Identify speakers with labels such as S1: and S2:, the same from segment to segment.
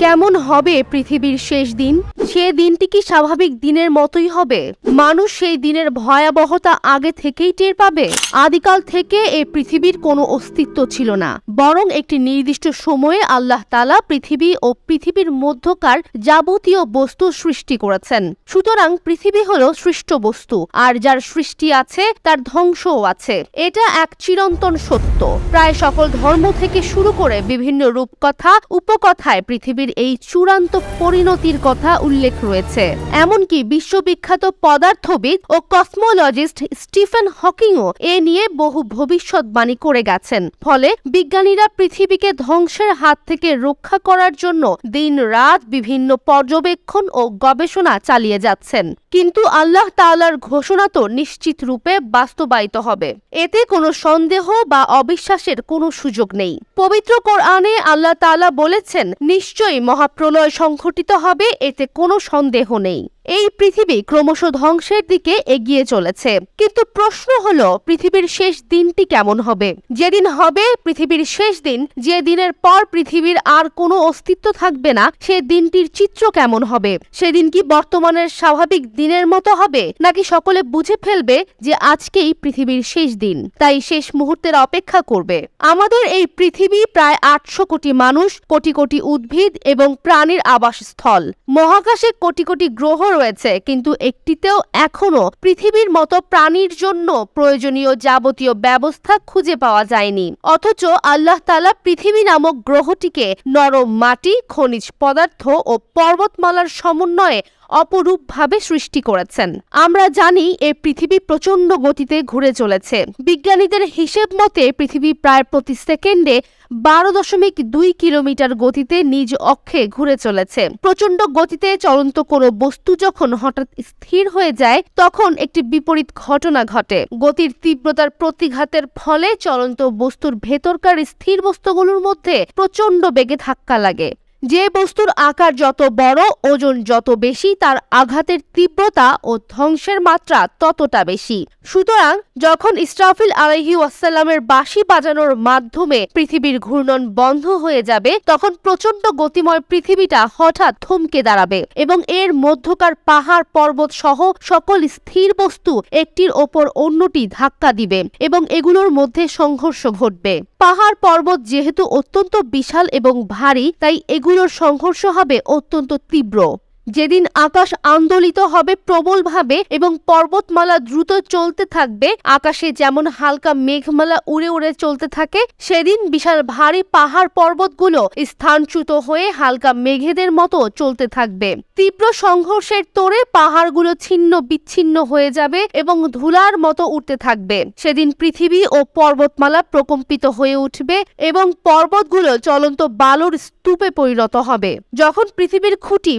S1: কেমন হবে পৃথিবীর শেষ দিন? সে দিনটি কি স্বাভাবিক দিনের মতোই হবে? মানুষ সেই দিনের ভয়াবহতা আগে থেকেই টের পাবে? আদিকাল থেকে এই পৃথিবীর কোনো অস্তিত্ব ছিল না। বরং একটি নির্দিষ্ট সময়ে আল্লাহ তালা পৃথিবী ও পৃথিবীর মধ্যকার যাবতীয় বস্তু সৃষ্টি করেছেন। সুতরাং পৃথিবী হল সৃষ্ট বস্তু, আর যার সৃষ্টি আছে, তার ধ্বংসও আছে। এটা এক চিরন্তন সত্য। প্রায় সকল ধর্ম থেকে শুরু করে বিভিন্ন রূপকথা, উপকথায় পৃথিবীর এই চূড়ান্ত পরিণতির কথা উল্লেখ রয়েছে। এমনকি বিশ্ববিখ্যাত পদার্থবিদ ও কসমোলজিস্ট স্টিফেন হকিংও এ নিয়ে বহু ভবিষ্যৎবাণী করে গেছেন। ফলে বিজ্ঞানীরা পৃথিবীকে ধ্বংসের হাত থেকে রক্ষা করার জন্য দিন রাত বিভিন্ন পর্যবেক্ষণ ও গবেষণা চালিয়ে যাচ্ছেন। কিন্তু আল্লাহ তাআলার ঘোষণা তো নিশ্চিত রূপে বাস্তবায়িত হবে। এতে কোনো সন্দেহ বা অবিশ্বাসের কোনো সুযোগ নেই। পবিত্র কোরআনে আল্লাহ তাআলা বলেছেন, নিশ্চয়ই মহাপ্রলয় সংঘটিত হবে, এতে কোনো সন্দেহ নেই। এই পৃথিবী ক্রমশ ধ্বংসের দিকে এগিয়ে চলেছে। কিন্তু প্রশ্ন হলো, পৃথিবীর শেষ দিনটি কেমন হবে? যেদিন হবে, পৃথিবীর শেষ দিন, যে দিনের পর পৃথিবীর আর কোনো অস্তিত্ব থাকবে না, সে দিনটির চিত্র কেমন হবে? সেদিন কি বর্তমানের স্বাভাবিক দিনের মতো হবে? নাকি সকলে বুঝে ফেলবে যে আজকেই পৃথিবীর শেষ দিন, তাই শেষ মুহূর্তের অপেক্ষা করবে? আমাদের এই পৃথিবী প্রায় আটশো কোটি মানুষ, কোটি কোটি উদ্ভিদ এবং প্রাণীর আবাসস্থল। মহাকাশে কোটি কোটি গ্রহ রয়েছে, কিন্তু একটিতেও এখনও পৃথিবীর মতো প্রাণীর জন্য প্রয়োজনীয় যাবতীয় ব্যবস্থা খুঁজে পাওয়া যায়নি। অথচ আল্লাহ তালা পৃথিবী নামক গ্রহটিকে নরম মাটি, খনিজ পদার্থ ও পর্বতমালার সমন্বয়ে অপরূপভাবে সৃষ্টি করেছেন। আমরা জানি এ পৃথিবী প্রচণ্ড গতিতে ঘুরে চলেছে। বিজ্ঞানীদের হিসেব মতে পৃথিবী প্রায় প্রতি সেকেন্ডে বারো দশমিক দুই কিলোমিটার গতিতে নিজ অক্ষে ঘুরে চলেছে। প্রচণ্ড গতিতে চলন্ত কোনো বস্তু যখন হঠাৎ স্থির হয়ে যায়, তখন একটি বিপরীত ঘটনা ঘটে। গতির তীব্রতার প্রতিঘাতের ফলে চলন্ত বস্তুর ভেতরকার স্থির বস্তুগুলোর মধ্যে প্রচণ্ড বেগে ধাক্কা লাগে। যে বস্তুর আকার যত বড়, ওজন যত বেশি, তার আঘাতের তীব্রতা ও ধ্বংসের মাত্রা ততটা বেশি। সুতরাং, যখন ইসরাফিল আলহি ওয়াসাল্লামের বাঁশি বাজানোর মাধ্যমে পৃথিবীর ঘূর্ণন বন্ধ হয়ে যাবে, তখন প্রচণ্ড গতিময় পৃথিবীটা হঠাৎ থমকে দাঁড়াবে এবং এর মধ্যকার পাহাড় পর্বত সহ সকল স্থির বস্তু একটির ওপর অন্যটি ধাক্কা দিবে এবং এগুলোর মধ্যে সংঘর্ষ ঘটবে। পাহাড় পর্বত যেহেতু অত্যন্ত বিশাল এবং ভারী তাই এগুলোর সংঘর্ষ হবে অত্যন্ত তীব্র। যেদিন আকাশ আন্দোলিত হবে প্রবলভাবে এবং পর্বতমালা দ্রুত চলতে থাকবে, আকাশে যেমন হালকা মেঘমালা উড়ে উড়ে চলতে থাকে, সেদিন বিশাল ভারী পাহাড় পর্বতগুলো স্থানচ্যুত হয়ে হালকা মেঘেদের মতো চলতে থাকবে। তীব্র সংঘর্ষের তোড়ে পাহাড়গুলো ছিন্ন বিচ্ছিন্ন হয়ে যাবে এবং ধুলার মতো উঠতে থাকবে। সেদিন পৃথিবী ও পর্বতমালা প্রকম্পিত হয়ে উঠবে এবং পর্বতগুলো চলন্ত বালুর স্তূপে পরিণত হবে। যখন পৃথিবীর খুঁটি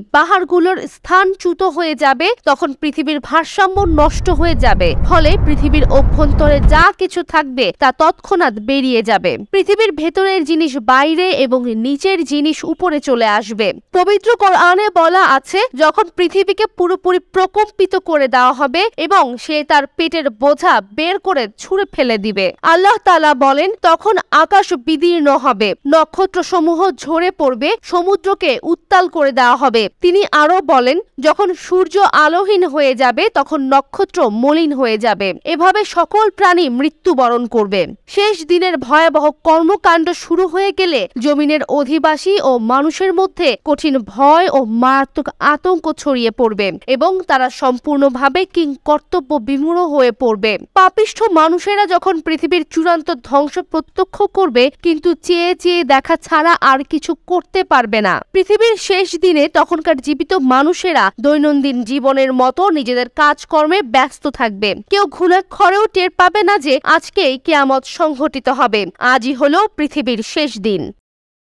S1: পাহাড়গুলোর স্থানচ্যুত হয়ে যাবে, তখন পৃথিবীর ভারসাম্য নষ্ট হয়ে যাবে। ফলে পৃথিবীর অভ্যন্তরে যা কিছু থাকবে, তা তৎক্ষণাৎ বেরিয়ে যাবে। পৃথিবীর ভেতরের জিনিস বাইরে এবং নিচের জিনিস উপরে চলে আসবে। পবিত্র কোরআনে বলা আছে, যখন পৃথিবীকে পুরোপুরি প্রকম্পিত করে দেওয়া হবে এবং সে তার পেটের বোঝা বের করে ছুঁড়ে ফেলে দিবে। আল্লাহ তালা বলেন, তখন আকাশ বিদীর্ণ হবে, নক্ষত্রসমূহ ঝরে পড়বে, সমুদ্রকে উত্তাল করে দেওয়া হবে। তিনি আরও বলেন, যখন সূর্য আলোহীন হয়ে যাবে, তখন নক্ষত্র মলিন হয়ে যাবে। এভাবে সকল প্রাণী মৃত্যুবরণ করবে। শেষ দিনের ভয়াবহ কর্মকাণ্ড শুরু হয়ে গেলে জমিনের অধিবাসী ও মানুষের মধ্যে কঠিন ভয় ও মারাত্মক আতঙ্ক ছড়িয়ে পড়বে এবং তারা সম্পূর্ণভাবে কিং কর্তব্য বিমূঢ় হয়ে পড়বে। পাপিষ্ঠ মানুষেরা যখন পৃথিবীর চূড়ান্ত ধ্বংস প্রত্যক্ষ করবে, কিন্তু চেয়ে চেয়ে দেখা ছাড়া আর কিছু করতে পারবে না। পৃথিবীর শেষ দিনে তখনকার জীবিত মানুষেরা দৈনন্দিন জীবনের মতো নিজেদের কাজকর্মে ব্যস্ত থাকবে। কেউ ঘুণাক্ষরেও টের পাবে না যে আজকেই কেয়ামত সংঘটিত হবে। আজই হলো পৃথিবীর শেষ দিন।